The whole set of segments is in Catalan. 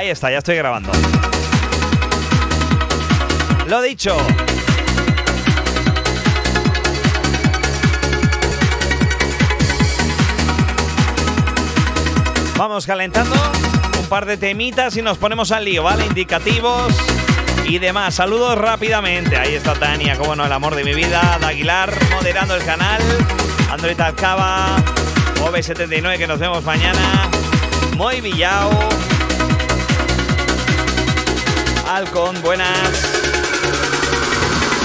Ahí está, ya estoy grabando. Lo dicho. Vamos calentando un par de temitas y nos ponemos al lío, ¿vale? Indicativos y demás. Saludos rápidamente. Ahí está Tania, como no, el amor de mi vida. Aguilar, moderando el canal. Android Alcaba, OB79, que nos vemos mañana. Muy Villao. Alcon, buenas.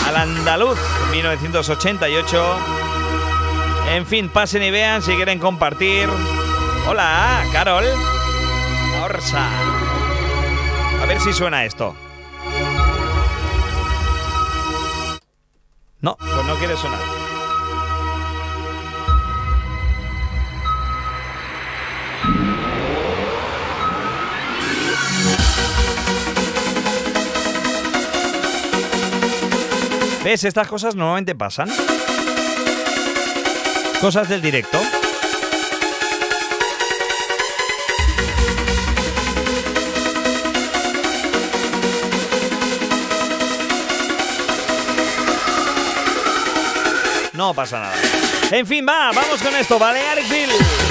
Al Andaluz, 1988. En fin, pasen y vean si quieren compartir. Hola, Carol. Orsa. A ver si suena esto. No, pues no quiere sonar. ¿Ves? Estas cosas normalmente pasan. Cosas del directo. No pasa nada. En fin, va, vamos con esto, Balearic Bill.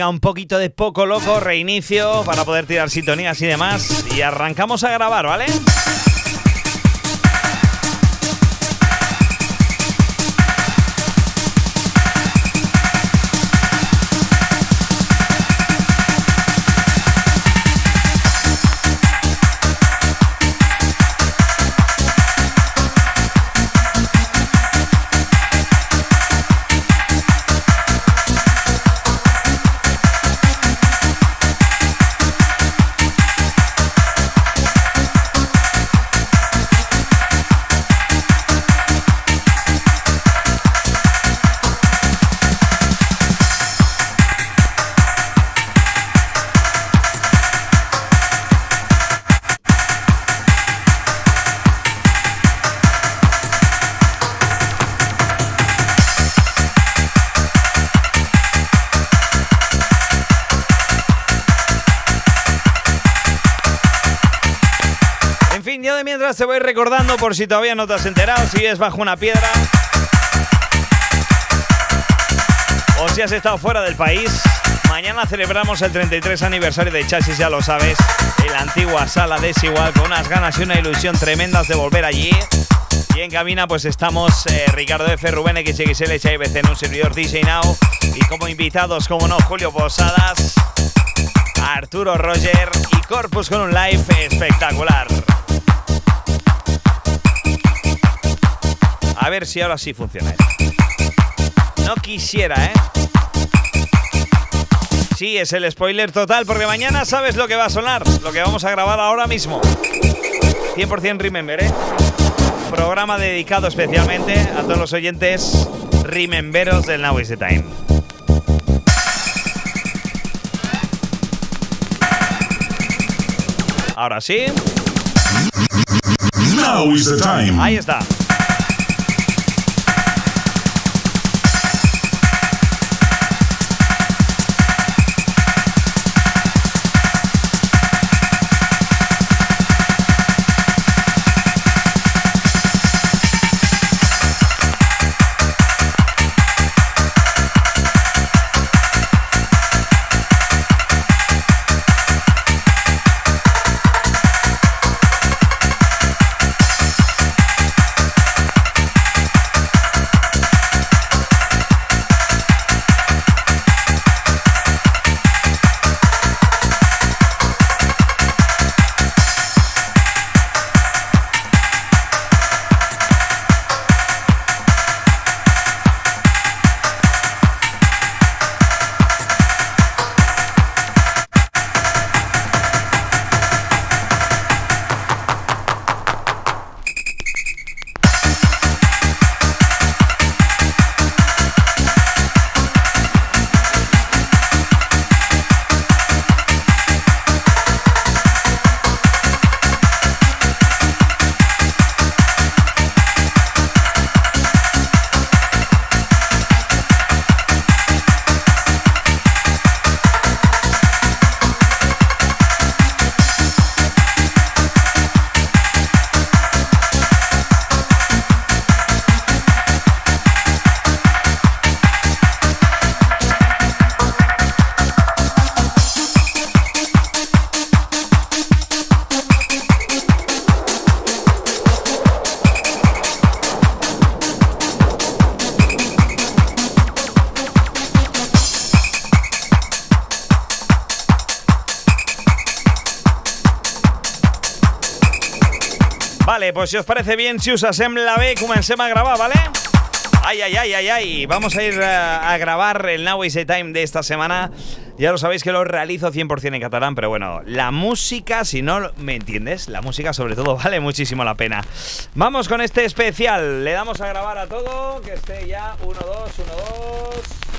Venga, un poquito de poco loco, reinicio para poder tirar sintonías y demás. Y arrancamos a grabar, ¿vale? Te voy recordando por si todavía no te has enterado, si es bajo una piedra o si has estado fuera del país. Mañana celebramos el 33 aniversario de Chasis, ya lo sabes, en la antigua sala desigual, con unas ganas y una ilusión tremendas de volver allí. Y en cabina pues estamos eh, Ricardo F, Rubén XXL, HBC en un servidor DJ Now y como invitados, como no, Julio Posadas, Arturo Roger y Corpus con un live espectacular. A ver si ahora sí funciona. No quisiera, ¿eh? Sí, es el spoiler total, porque mañana sabes lo que va a sonar, lo que vamos a grabar ahora mismo. 100% Remember, ¿eh? Programa dedicado especialmente a todos los oyentes Rememberos del Now is the Time. Ahora sí. Now is the time. Ahí está. Pues si os parece bien, si us sembla bé, comencem a grabar, ¿vale? Ay, ay, ay, ay, ay. Vamos a ir a, a grabar el Now is the Time de esta semana. Ya lo sabéis que lo realizo 100% en catalán, pero bueno, la música, si no me entiendes, la música sobre todo vale muchísimo la pena. Vamos con este especial. Le damos a grabar a todo, que esté ya 1, 2, 1, 2.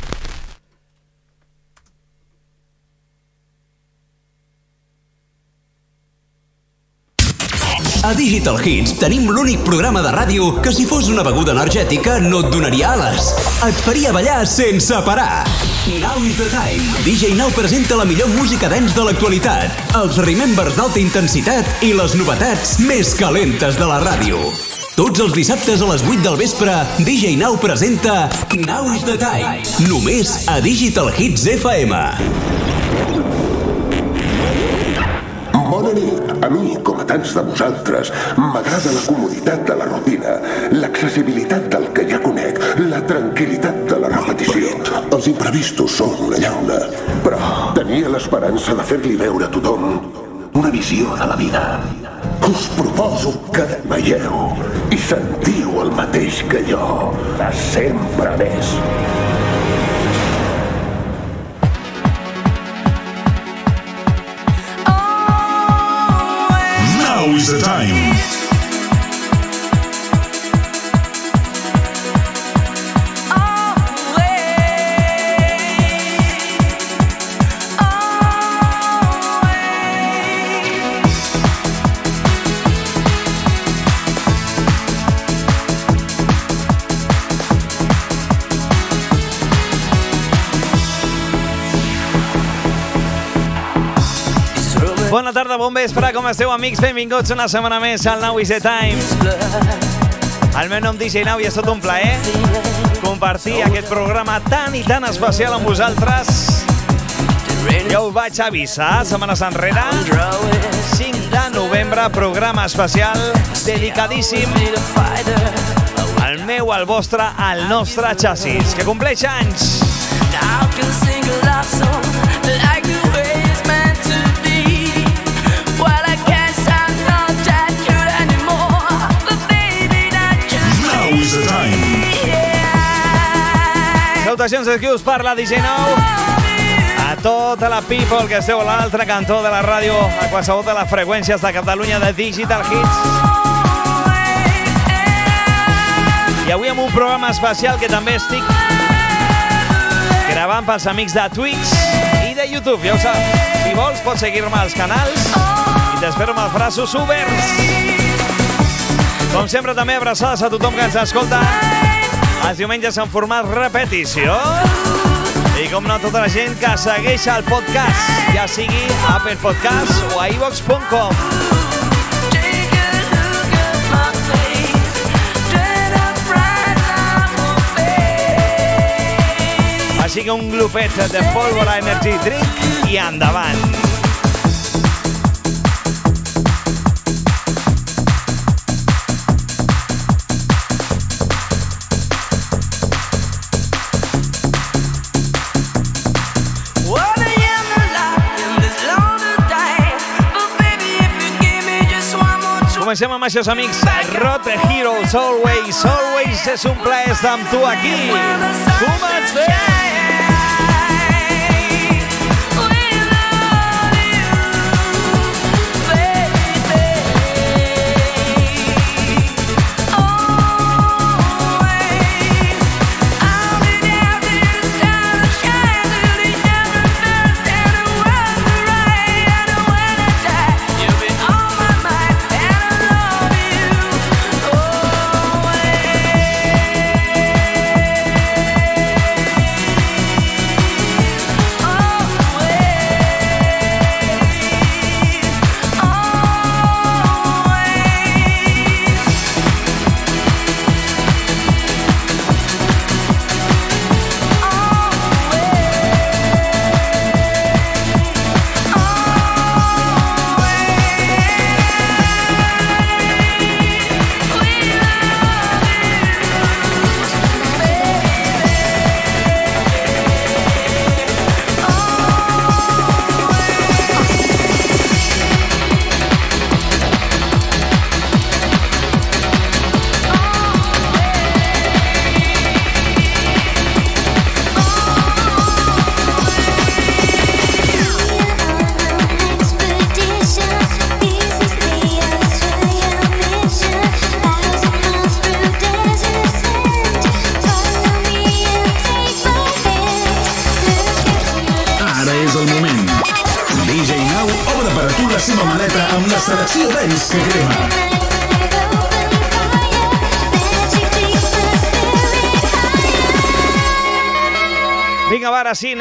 A Digital Hits tenim l'únic programa de ràdio que si fos una beguda energètica no et donaria ales. Et faria ballar sense parar. Now is the time. DJ Now presenta la millor música dance de l'actualitat, els remembers d'alta intensitat i les novetats més calentes de la ràdio. Tots els dissabtes a les 8 del vespre, DJ Now presenta Now is the time. Només a Digital Hits FM. Mi, com a tants de vosaltres, m'agrada la comoditat de la rutina, l'accessibilitat del que ja conec, la tranquil·litat de la repetició. Els imprevistos són una llauna, però tenia l'esperança de fer-li veure a tothom una visió de la vida. Us proposo que veieu i sentiu el mateix que jo, de sempre més. Now is the time. Bon vespre, com esteu amics? Benvinguts una setmana més al Now is the Time. El meu nom DJ Now i és tot un plaer compartir aquest programa tan i tan especial amb vosaltres. Ja ho vaig avisar setmanes enrere. 5 de novembre, programa especial dedicadíssim al meu, al vostre, al nostre xassis, que compleix anys. Now can sing a love song Salutacions qui us parla, DJ Nou. A tota la people que esteu a l'altre cantó de la ràdio, a qualsevol de les freqüències de Catalunya de Digital Hits. I avui amb un programa especial que també estic gravant pels amics de Twitch i de YouTube, ja ho saps. Si vols, pots seguir-me als canals i t'espero amb els braços oberts. Com sempre, també abraçades a tothom que ens escolta els diumenges en format repetició. I com no, tota la gent que segueix el podcast, ja sigui Apple Podcast o a iVox.com. A. Així que un glupet de pólvora Energy Drink i endavant. Comencem amb això, amics. Rot Heroes Always, Always és un plaer estar amb tu aquí. Comencem!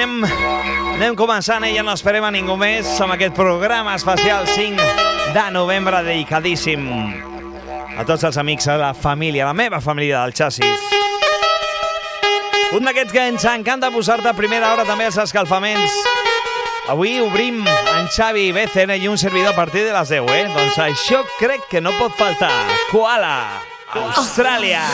Anem, anem començant i ja no esperem a ningú més amb aquest programa especial 5 de novembre dedicadíssim a tots els amics, a la família, a la meva família del xassis. Un d'aquests que ens encanta posar-te a primera hora també els escalfaments. Avui obrim en Xavi BCN i un servidor a partir de les 10, eh? Doncs això crec que no pot faltar. Koala, Austràlia.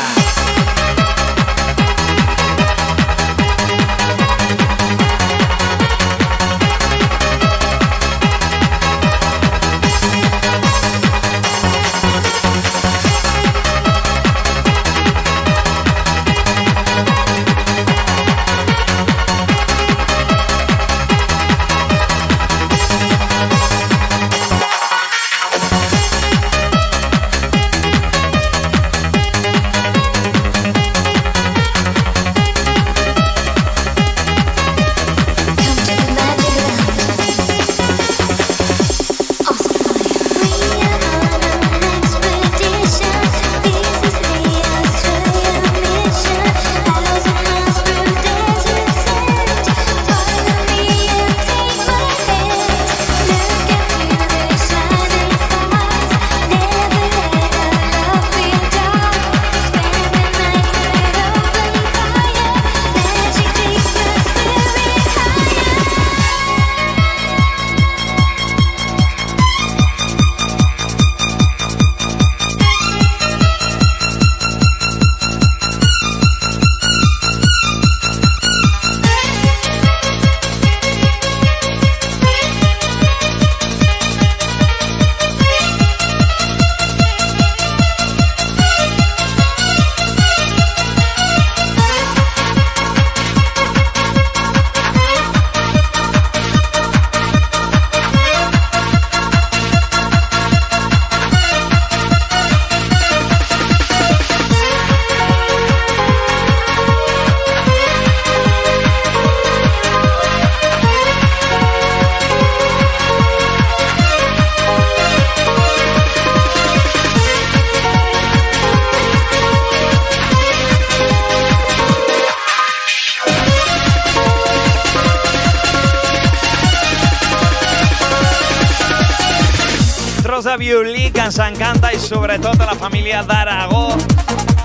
De violí que ens encanta i sobretot a la família d'Aragó.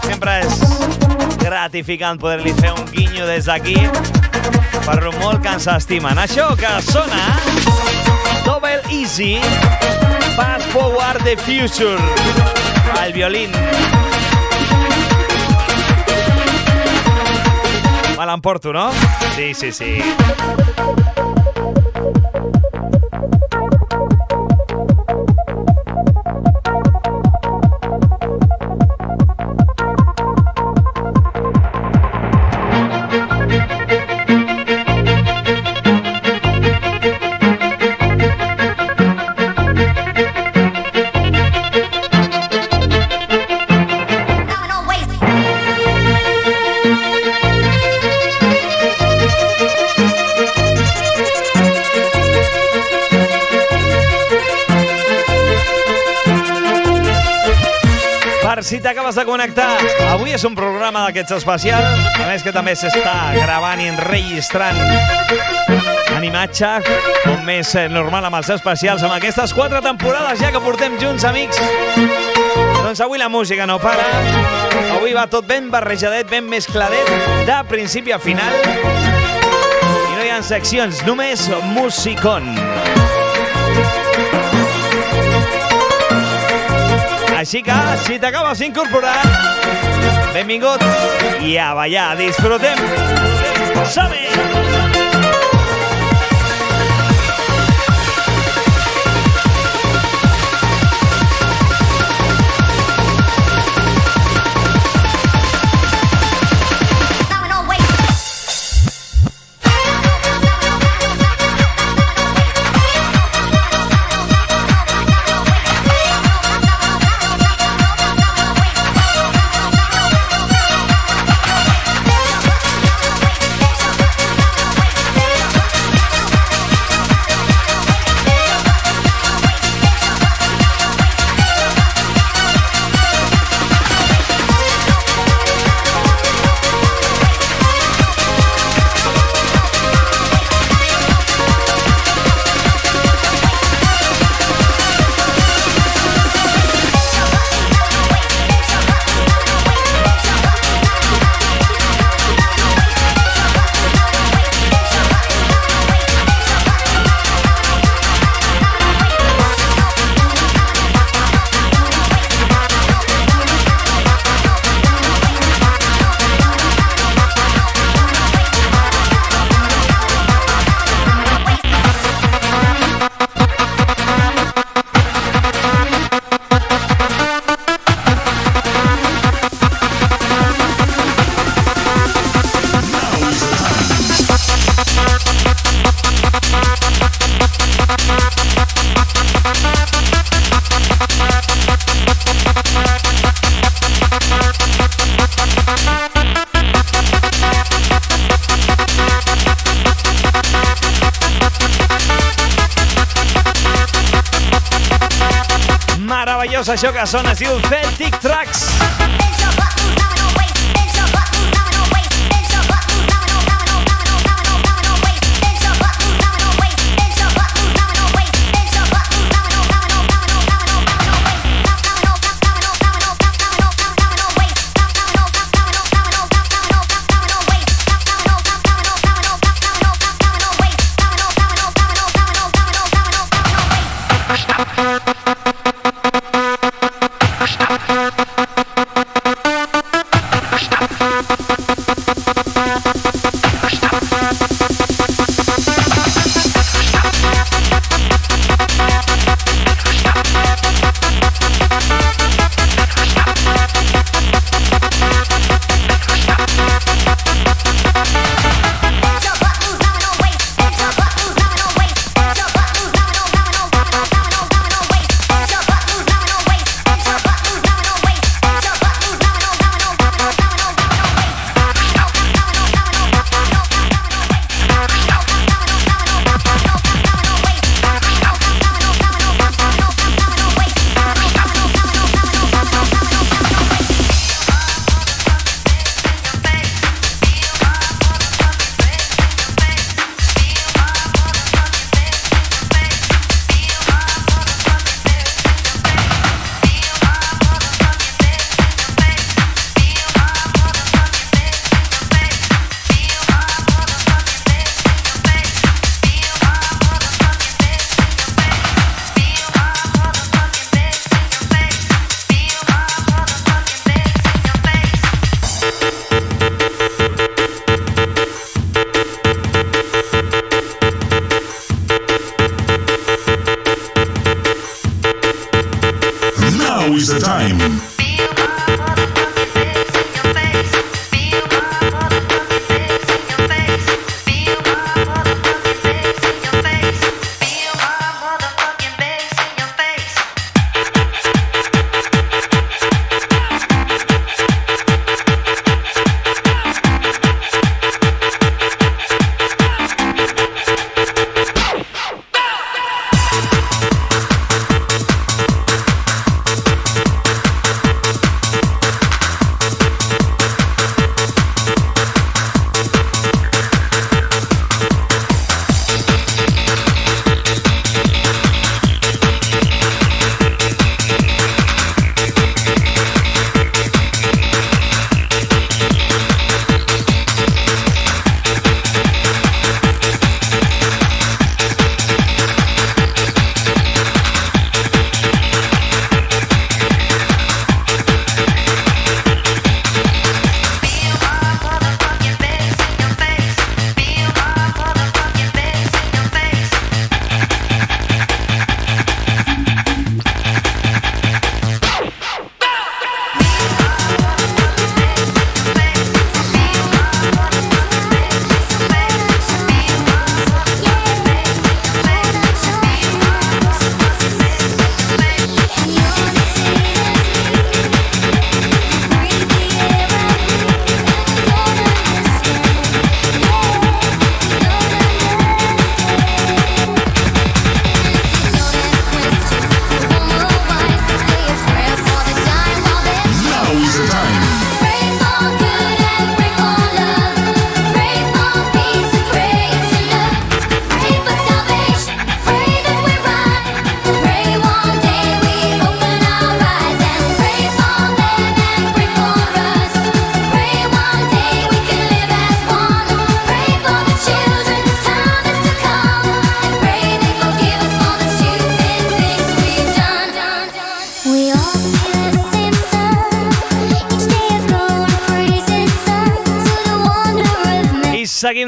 Sempre és gratificant poder-li un guinyo des d'aquí per lo molt que ens estimen. Double Easy Fast Forward the Future al violín. Me l'emporto, no? Sí, sí, sí. T'acabes de connectar, avui és un programa d'aquests especial, a més que també s'està gravant i enregistrant en imatge, com més eh, normal amb els especials, amb aquestes quatre temporades ja que portem junts, amics. Doncs avui la música no para, avui va tot ben barrejadet, ben mescladet, de principi a final, i no hi ha seccions, només musicón. Així que, si t'acabes d'incorporar, benvingut i a ballar, disfrutem. Som-hi! Això que sona, es diu Celtic.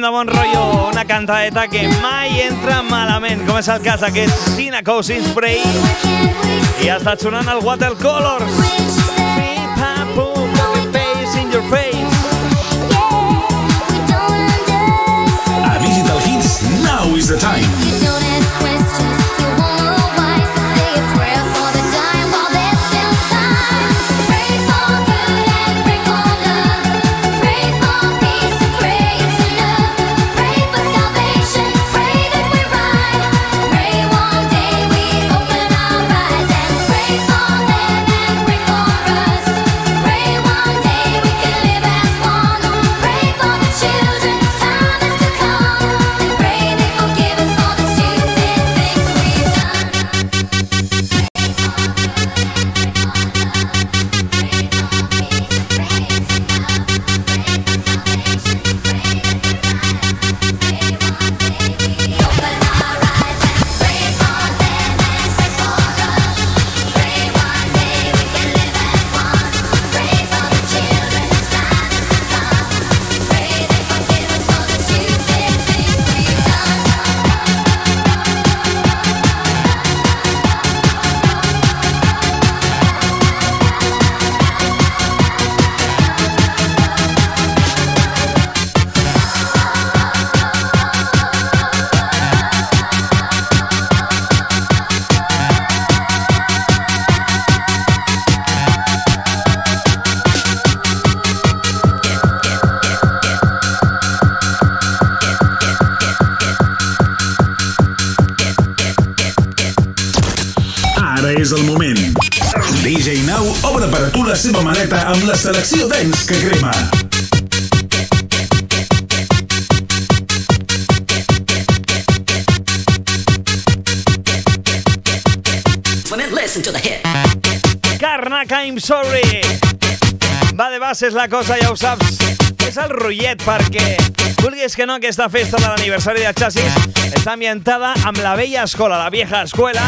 De bon rotllo, una cantadeta que mai entra malament, com és el cas d'aquest Tina Cousins Spray i ha estat sonant el face your face. yeah, we don't understand. A Digital Hits, now is the time. Seva maleta amb la selecció dents que crema. Listen to the hit. Karnaka, I'm sorry. Va de bases la cosa, ja ho saps. És el rotllet perquè, vulguis que no, aquesta festa de l'aniversari de Chassis està ambientada amb la vella escola, la vieja escuela,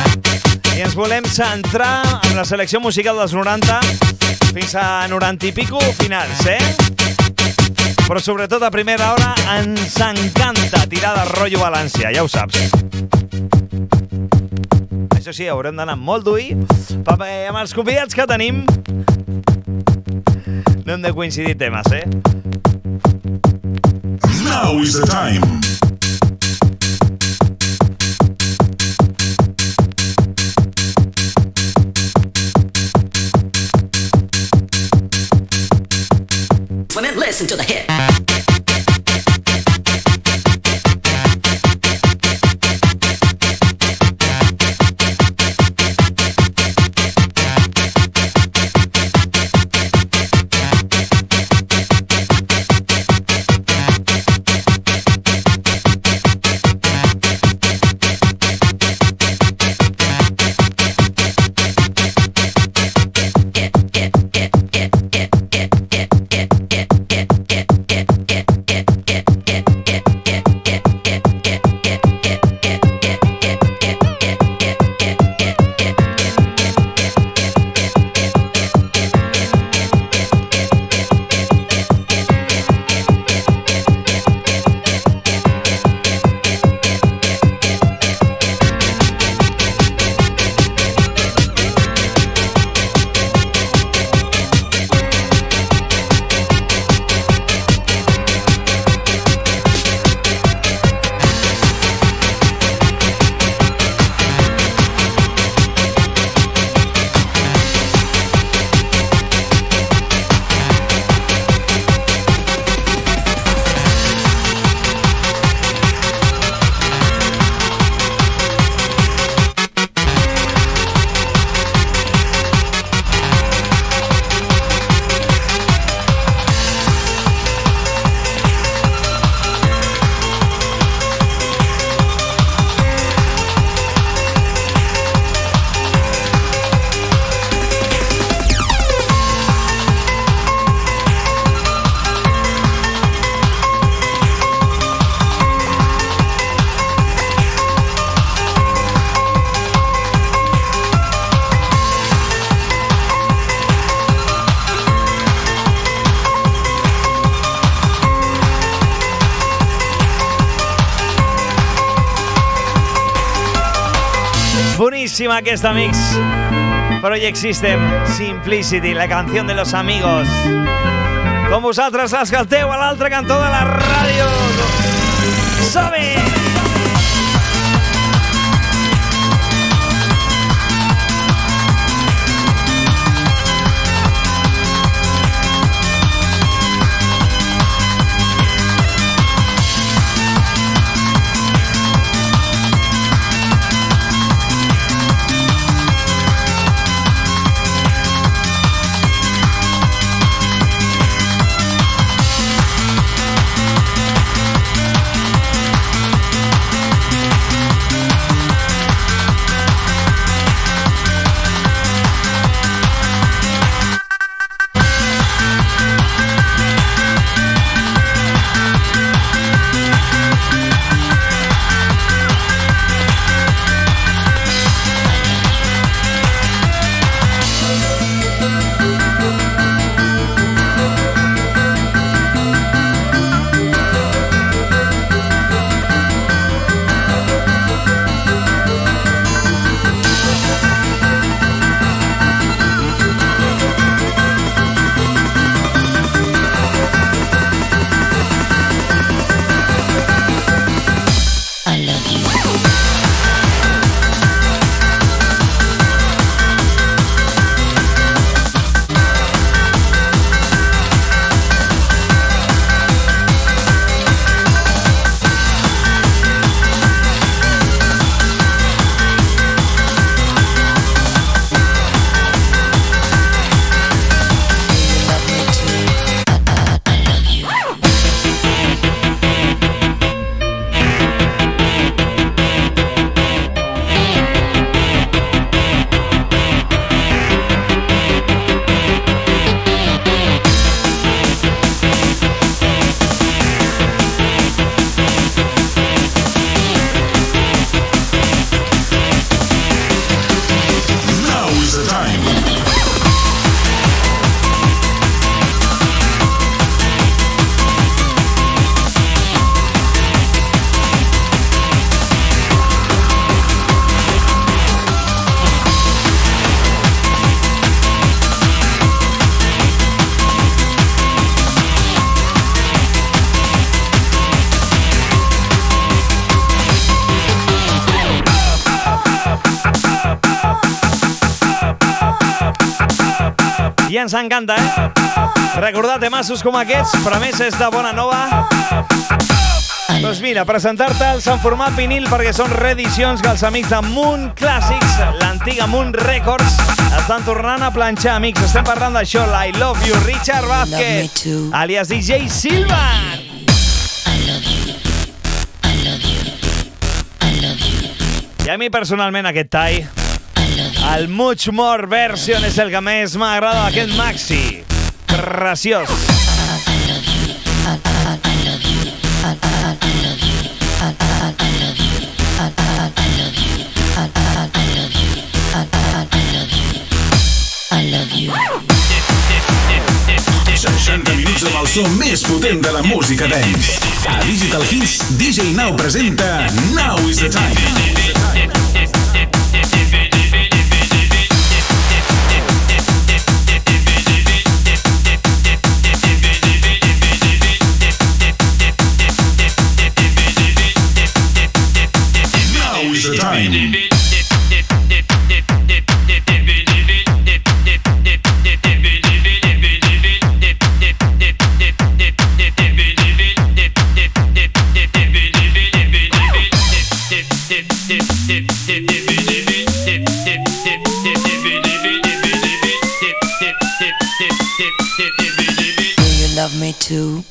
i ens volem centrar en la selecció musical dels 90 fins a 90 i pico finals, eh? Però sobretot a primera hora ens encanta tirar de rotllo València, ja ho saps. Això sí, haurem d'anar molt d'ull amb els convidats que tenim no hem de coincidir temes, eh? Now is the time. Listen to the hit. Buenísima aquesta mix. Project System, Simplicity, la canción de los amigos. Com vosaltres l'escolteu a l'altre cantó de la ràdio. Som-hi! Ens encanta, eh? Recordar temassos com aquests, és de bona nova. Doncs mira, presentar-te'ls en format vinil perquè són reedicions que els amics de Moon Classics, l'antiga Moon Records, estan tornant a planxar, amics. Estem parlant d'això, la I Love You, Richard Vázquez, alias DJ Silva. I a mi personalment aquest tall, el Much More Version és el que més m'agrada d'aquest maxi. Preciós. I love you. 60 minuts amb el so més potent de la música dance. A Digital Hits, DJ Now presenta Now is the Time. Do you love me too?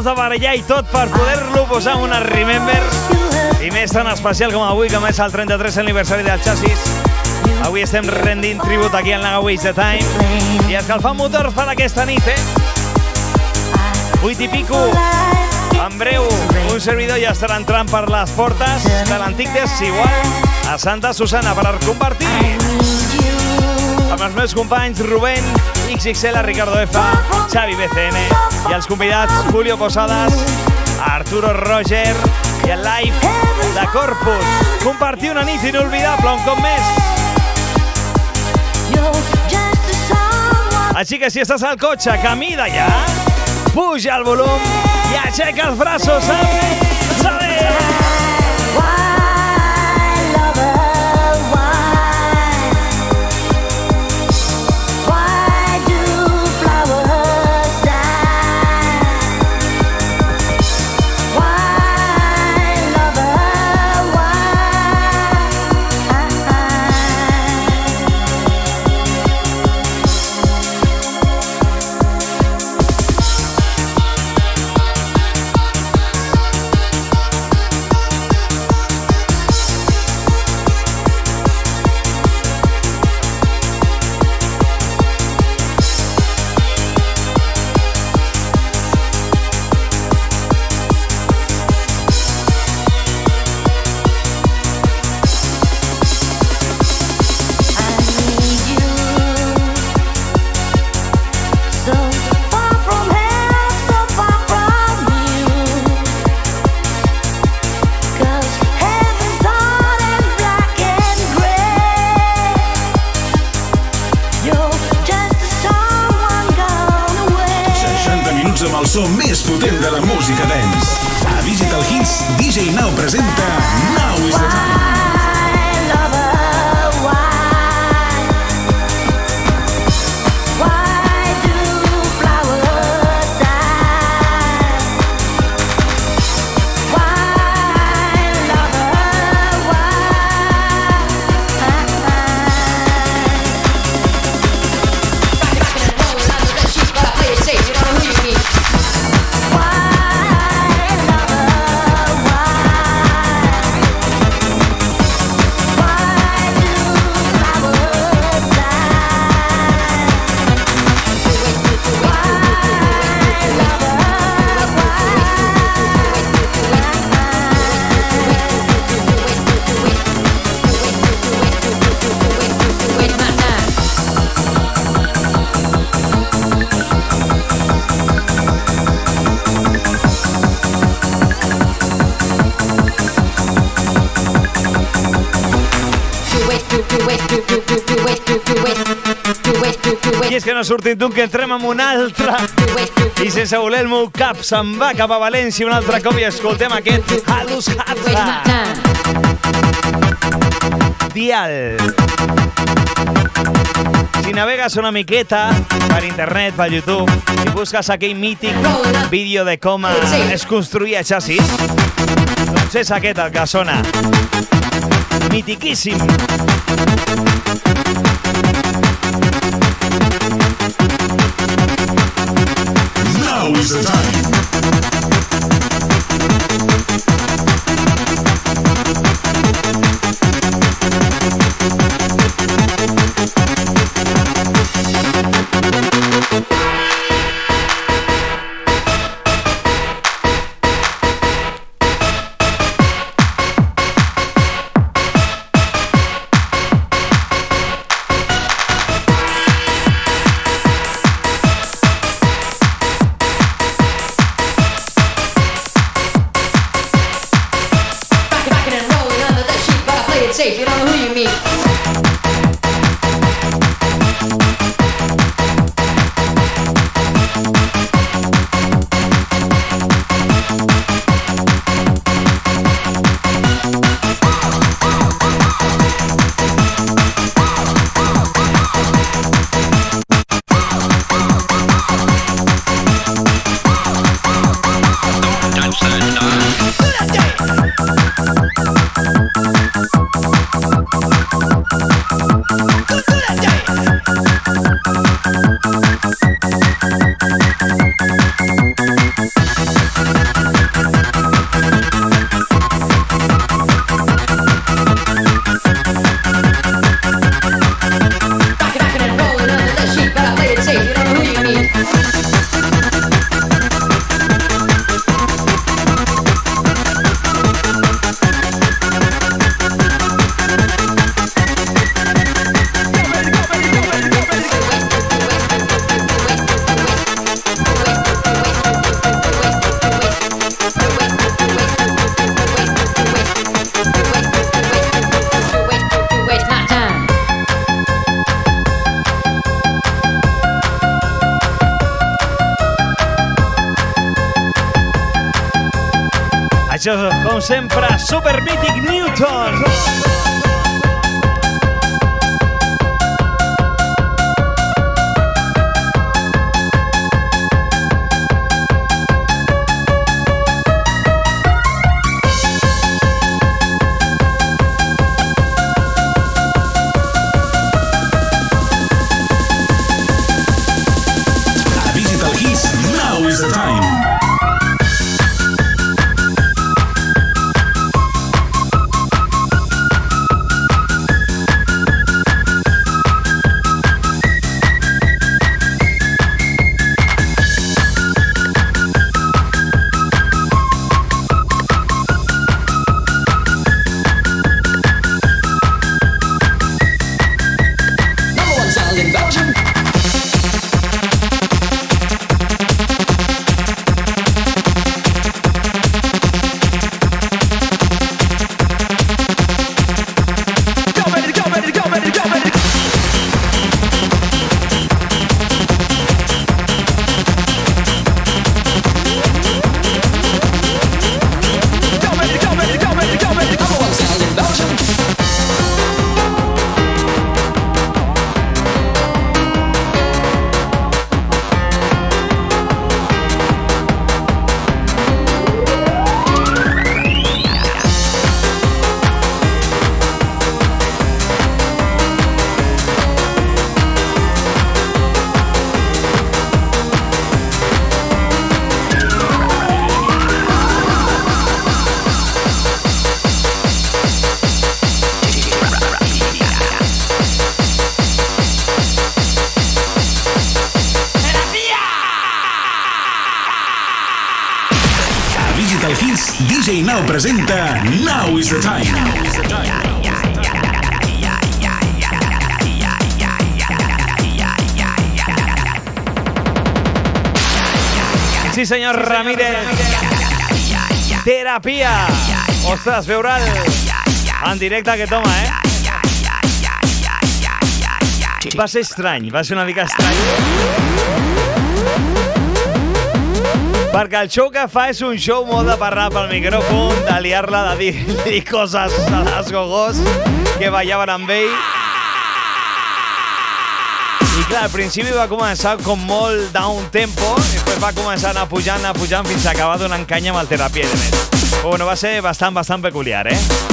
T'has de barallar i tot per poder-lo posar una Remember. I més tan especial com avui, que és el 33 aniversari del Chassis. Avui estem rendint tribut aquí al Naga Waste the Time i escalfant motors per aquesta nit, eh? 8 i pico. En breu, un servidor ja estarà entrant per les portes de l'antic Desigual a Santa Susana per convertir amb els meus companys Rubén, XXL, Ricardo F, Xavi BCN i els convidats Julio Posadas, Arturo Roger i el live de Corpus. Compartir una nit inolvidable un cop més. Així que si estàs al cotxe, camí d'allà, puja el volum i aixeca els braços, saps? I és que entrem amb un altre. I sense voler el meu cap se'n va cap a València un altre cop i escoltem aquest Halus Hatra. Dial. Si navegues una miqueta per internet, per YouTube, i busques aquell mític vídeo de com es construïa xassis, doncs és aquest el que sona. Mitiquíssim. Now is the time. Sempre, Super Mític Terapia. Ostres, veure'l en directe que toma, eh? Va ser estrany, va ser una mica estrany. Perquè el show que fa és un show molt de parlar pel micròfon, de liar-la, de dir-li coses a les gogós que ballaven amb ell. I clar, al principi va començar com molt down tempo, després va començar a anar pujant, anar pujant, fins a acabar donant canya amb el terapia de més. Bueno, va ser bastant, bastant peculiar, eh?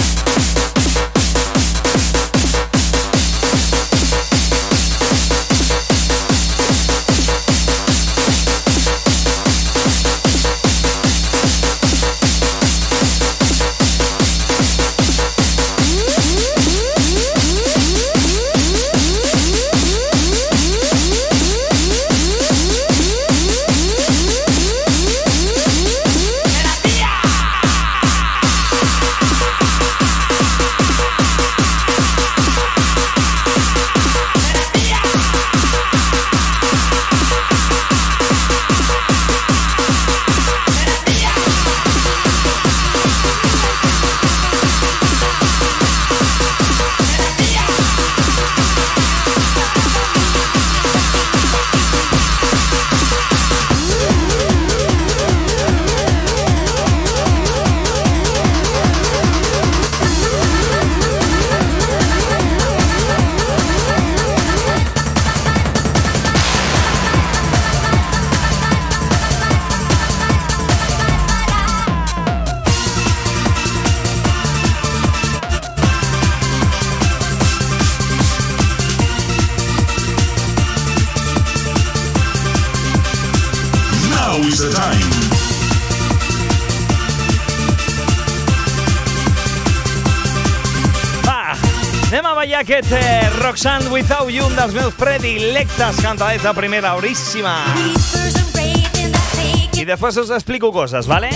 Un dels meus predilectes cantadets de primera horíssima. I després us explico coses, ¿vale?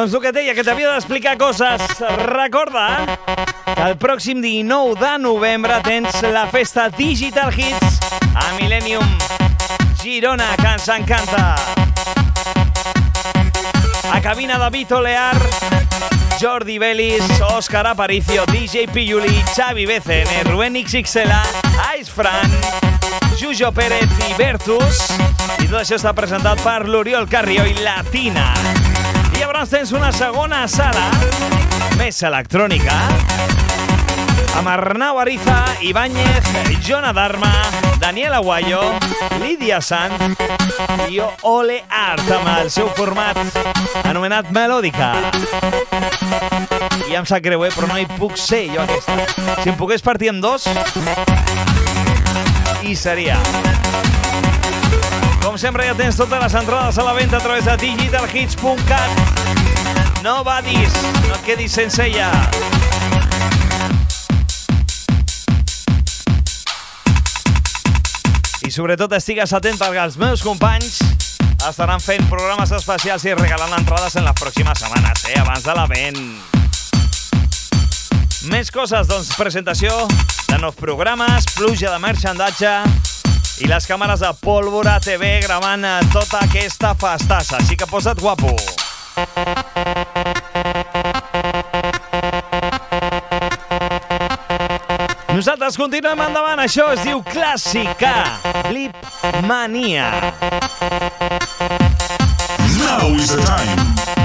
Doncs el que deia, que t'havia d'explicar coses. Recorda que el pròxim 19 de novembre tens la festa Digital Hits a Millennium Girona, que ens encanta. A cabina David Olear, Jordi Belis, Òscar Aparicio, DJ Piyuli, Xavi BCN, Rubén XXL, Ice Fran, Jujo Pérez i Bertus. I tot això està presentat per l'Oriol Carrió i Latina. I llavors tens una segona sala més electrònica amb Arnau Ariza, Ibáñez, Jona Dharma, Daniel Aguayo, Lídia Sant i Ole Art amb el seu format anomenat Melòdica. I em sap greu, eh? però no hi puc ser jo aquesta. Si em pogués partir en dos, i seria. Com sempre ja tens totes les entrades a la venda a través de digitalhits.cat. No badis, no et quedis sense ella. I sobretot estigues atent perquè els meus companys estaran fent programes especials i regalant entrades en les pròximes setmanes, eh? Abans de la vent. Més coses, doncs, presentació de nous programes, pluja de merchandatge i les càmeres de Pólvora TV gravant eh, tota aquesta festassa. Així que posa't guapo. Nosaltres continuem endavant. Això es diu Clàssica. Blip Mania. Now is the time.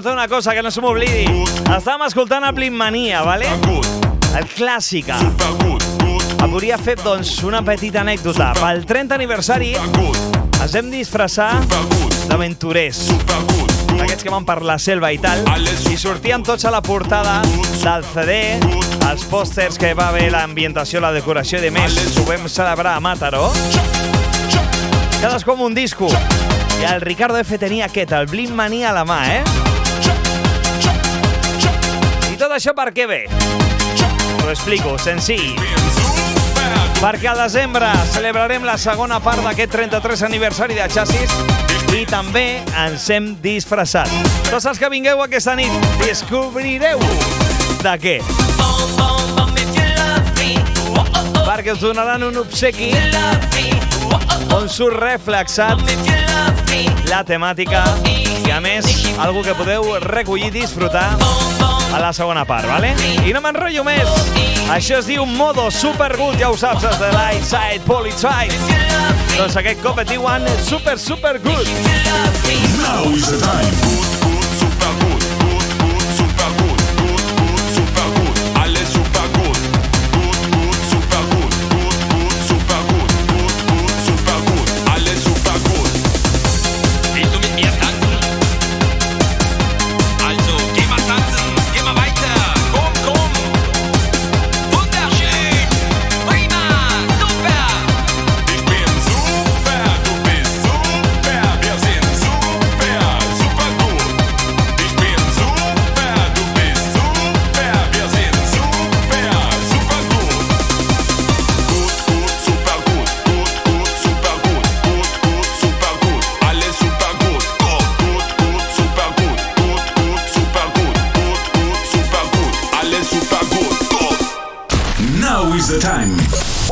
Comentar una cosa que no se m'oblidi. Estàvem escoltant a Blimmania, vale? El Clàssica. Et volia fer, doncs, una petita anècdota. Pel 30 aniversari ens hem disfressar gut. D'aquests que van per la selva i tal. I sortíem tots a la portada del CD, els pòsters que va haver l'ambientació, la decoració i de més. Ho vam celebrar a Mataró. Cadascú amb un disco. I el Ricardo F tenia aquest, el Blim Mania a la mà, eh? Tot això per què ve? T'ho explico, senzill. Perquè al desembre celebrarem la segona part d'aquest 33 aniversari de Chassis i també ens hem disfressat. Tots els que vingueu aquesta nit descobrireu de què. Perquè us donaran un obsequi on surt reflexat la temàtica i a més algo que podeu recollir i disfrutar a la segona part, vale? I no m'enrotllo més. Això es diu Modo Supergood, ja ho saps, des de Lightside Polytribe. Doncs aquest cop et diuen Super Super Good. Now is the time.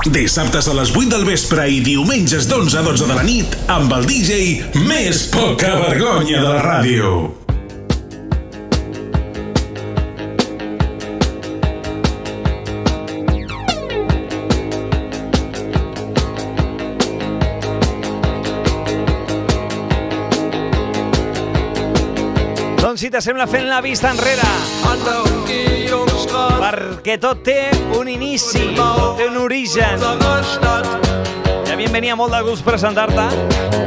Dissabtes a les 8 del vespre i diumenges d'11 a 12 de la nit amb el DJ més poca vergonya de la ràdio. Doncs si t'assembla fent la vista enrere, perquè tot té un inici, té un origen. I a mi em venia molt de gust presentar-te,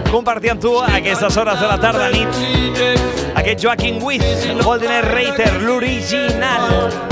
compartir amb tu aquestes hores de la tarda nit aquest Joaquin With, el Golden Reiter, l'original.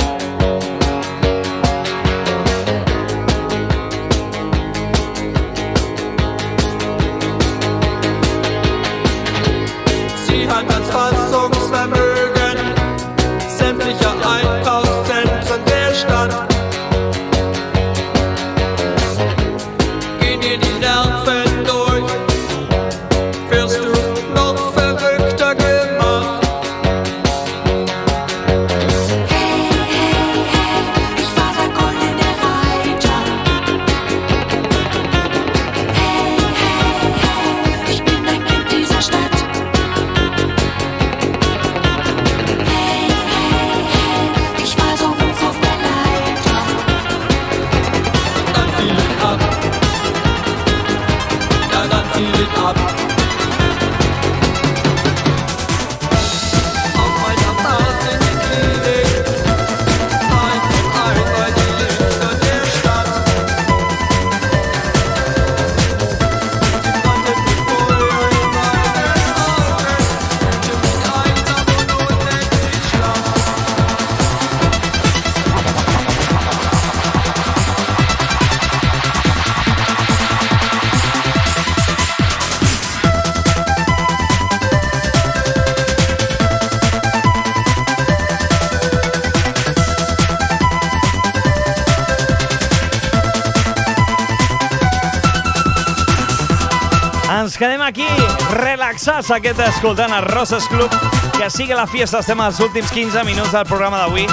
Aquí, relaxats aquest escoltant el Roses Club, que sigui la fiesta, estem als últims 15 minuts del programa d'avui.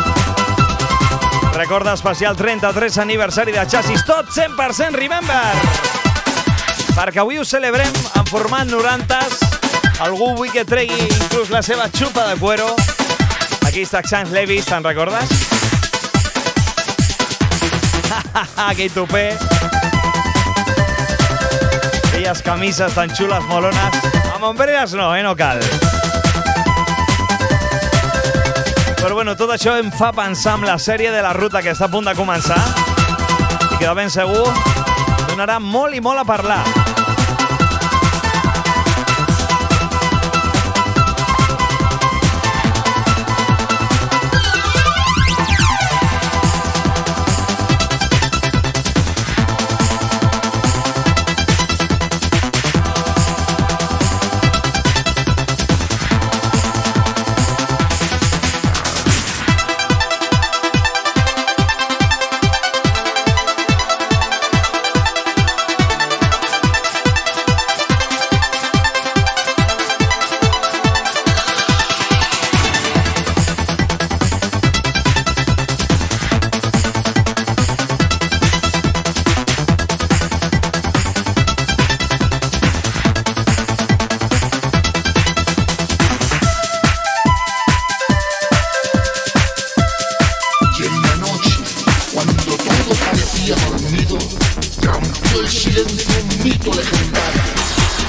Recorda especial 33 aniversari de Chassis, tot 100% Remember! Perquè avui ho celebrem en format 90s, algú vull que tregui inclús la seva xupa de cuero. Aquí està Xans Levis, te'n recordes? Aquell tupé. Aquelles camises tan xules, molones. Amb ombreres no, eh? No cal. Però bueno, tot això em fa pensar en la sèrie de la ruta que està a punt de començar i que de ben segur donarà molt i molt a parlar. Un mito legendario.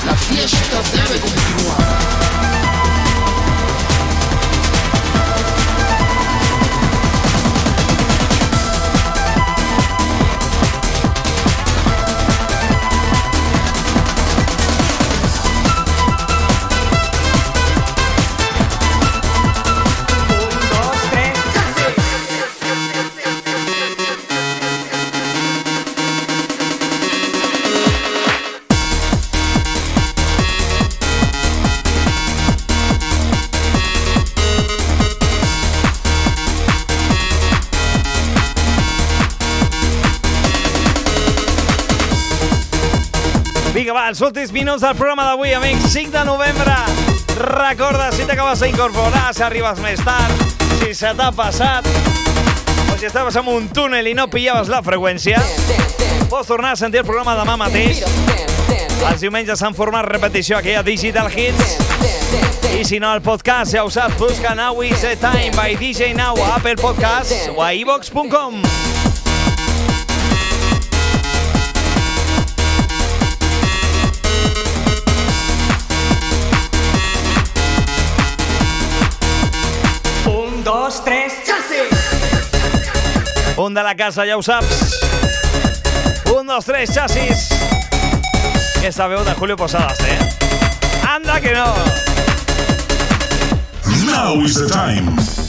La fiesta debe continuar. Els últims minuts del programa d'avui, amics. 5 de novembre. Recorda, si t'acabes d'incorporar, si arribes més tard, si se t'ha passat, O si estaves en un túnel i no pillaves la freqüència, pots tornar a sentir el programa demà mateix. Els diumenges en format repetició aquí a Digital Hits. I si no, el podcast, ja ho saps, busca Now is the Time by DJ Now a Apple Podcasts o a iVox.com. Un, dos, tres, chasis. Un de la casa, ja ho saps. Un, dos, tres, chasis. Aquesta veu de Julio Posadas, eh? Anda que no! Now is the time.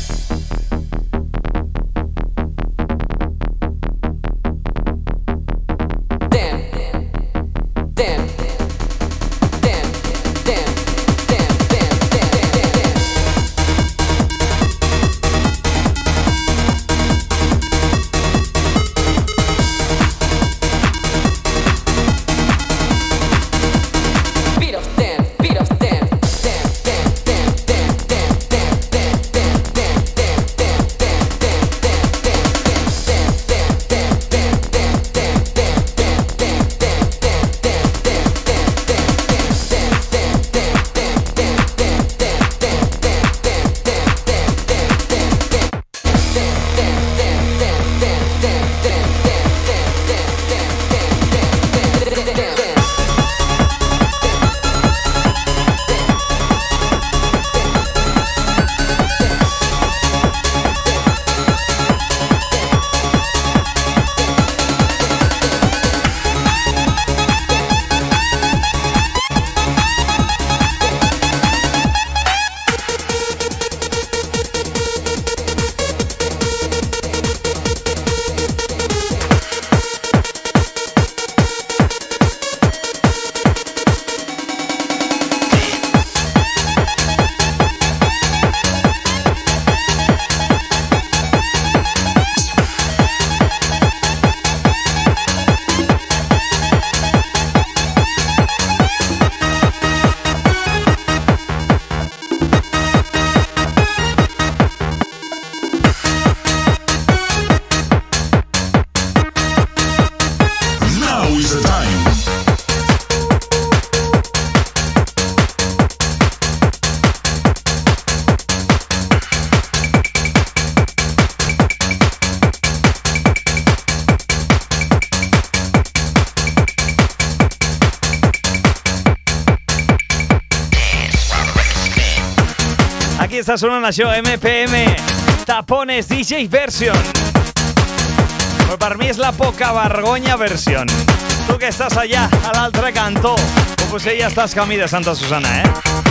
Està sonant això, MPM, Tapones DJ Version. Però per mi és la poca vergonya version. Tu que estàs allà, a l'altre cantó, o potser ja estàs Santa Susana, eh?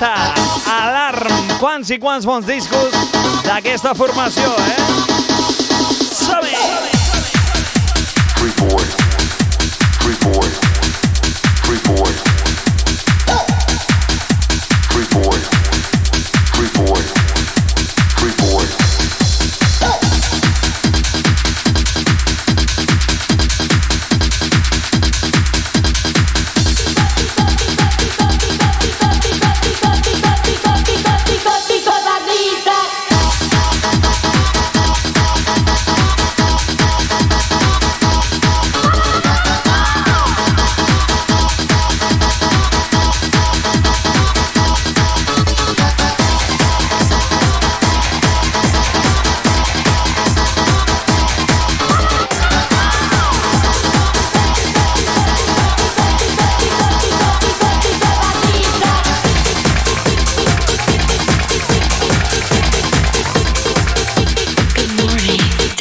Alarm, quants i quants bons discos d'aquesta formació, eh?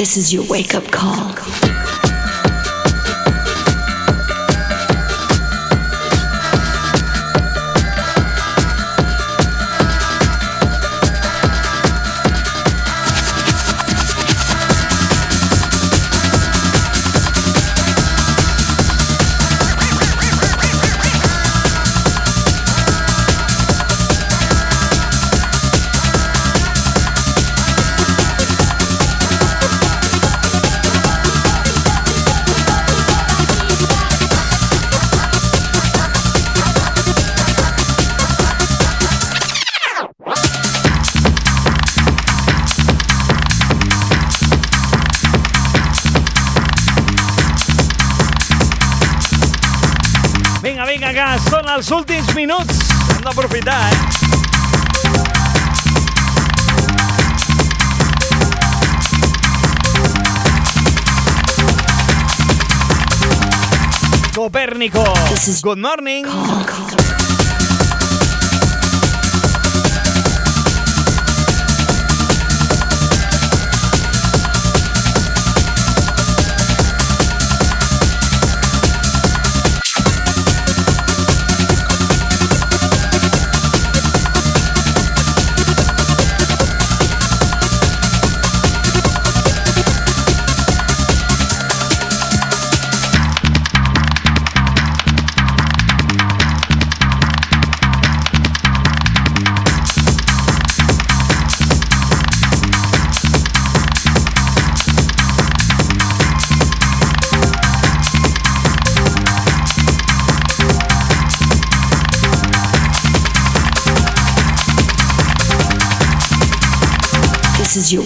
This is your wake up call. Copérnico. Good morning.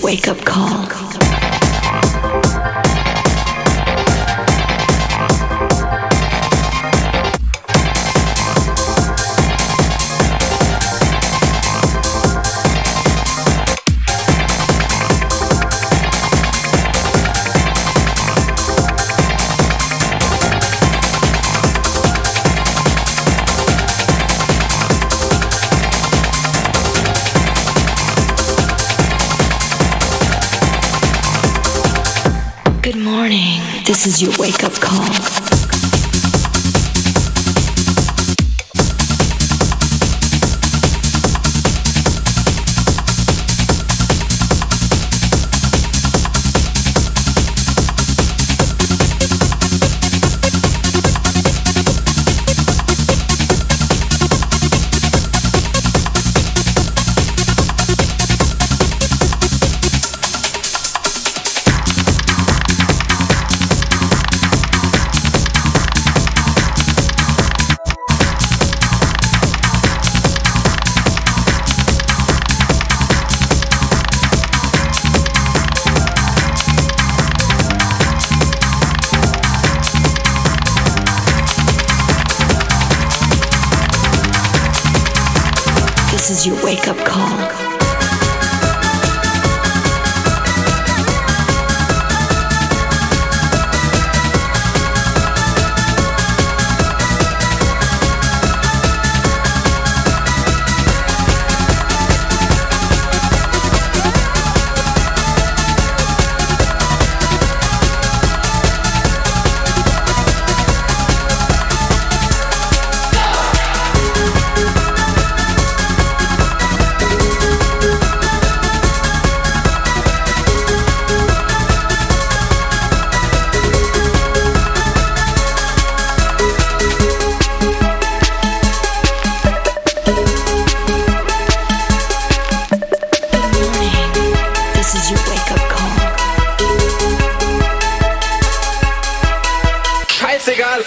Wake up call. This is your wake up call.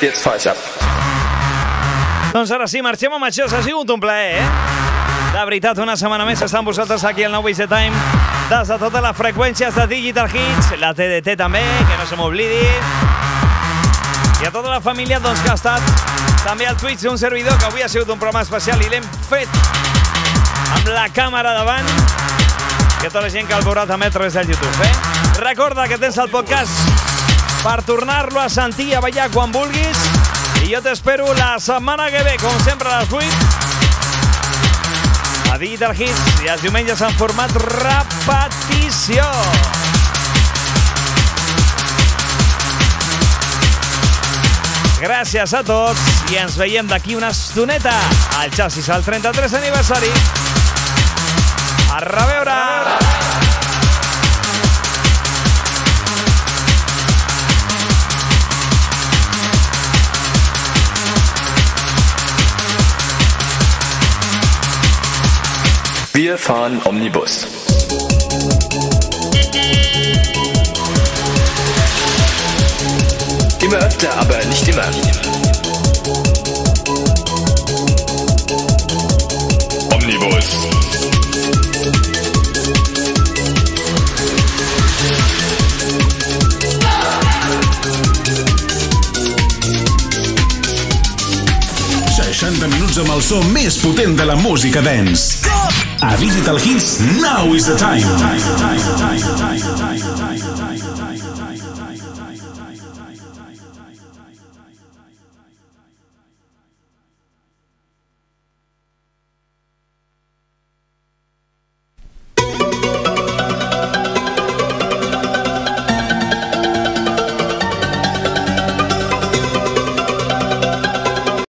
Jetzt fahr ich ab. Doncs ara sí, marxem amb això. Ha sigut un plaer, eh? De veritat, una setmana més estan vosaltres aquí al Nou Waste the Time des de totes les freqüències de Digital Hits, la TDT també, que no se m'oblidi. I a tota la família doncs, que ha estat també al Twitch d'un servidor que avui ha sigut un programa especial i l'hem fet amb la càmera davant a tota la gent que el veurà també a través del YouTube, eh? Recorda que tens el podcast per tornar-lo a sentir a ballar quan vulguis. I jo t'espero la setmana que ve, com sempre, a les 8. A Digital Hits i els diumenges en format repetició. Gràcies a tots i ens veiem d'aquí una estoneta al xassis al 33 aniversari. A reveure! A reveure. Wir fahren Omnibus. Immer öfter, aber nicht immer. Omnibus. minuts amb el so més potent de la música dance. A Digital Hits, now is the time.